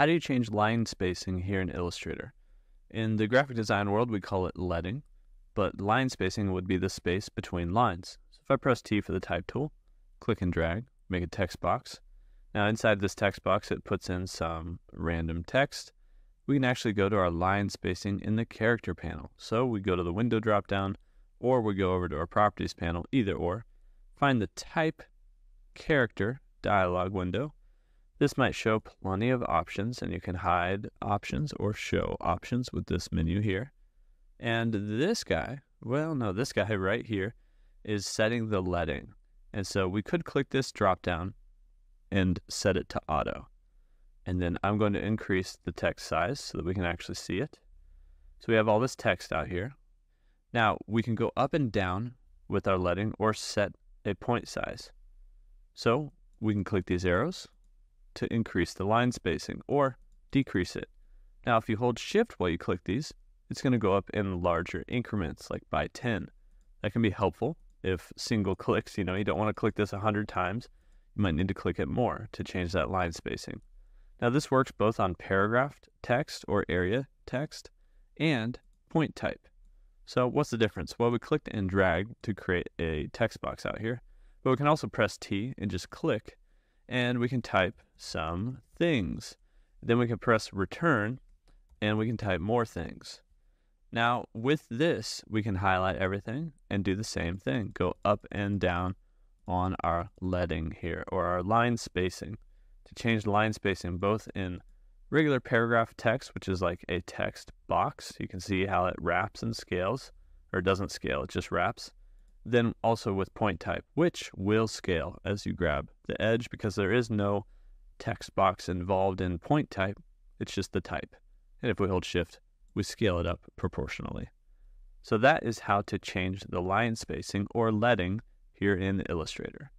How do you change line spacing here in Illustrator? In the graphic design world, we call it leading, but line spacing would be the space between lines. So if I press T for the type tool, click and drag, make a text box. Now inside this text box, it puts in some random text. We can actually go to our line spacing in the character panel. So we go to the window dropdown, or we go over to our properties panel, either or, find the type character dialog window. This might show plenty of options and you can hide options or show options with this menu here. And this guy, well, no, this guy right here is setting the leading. And so we could click this drop down and set it to auto. And then I'm going to increase the text size so that we can actually see it. So we have all this text out here. Now we can go up and down with our leading or set a point size. So we can click these arrows to increase the line spacing or decrease it. Now, if you hold shift while you click these, it's going to go up in larger increments, like by 10. That can be helpful if single clicks, you know, you don't want to click this 100 times. You might need to click it more to change that line spacing. Now, this works both on paragraphed text or area text and point type. So what's the difference? Well, we clicked and dragged to create a text box out here, but we can also press T and just click and we can type some things. Then we can press return and we can type more things. Now, with this, we can highlight everything and do the same thing. Go up and down on our leading here or our line spacing to change line spacing both in regular paragraph text, which is like a text box. You can see how it wraps and scales, or doesn't scale, it just wraps. Then also with point type, which will scale as you grab the edge because there is no text box involved in point type. It's just the type. And if we hold shift, we scale it up proportionally. So that is how to change the line spacing or leading here in Illustrator.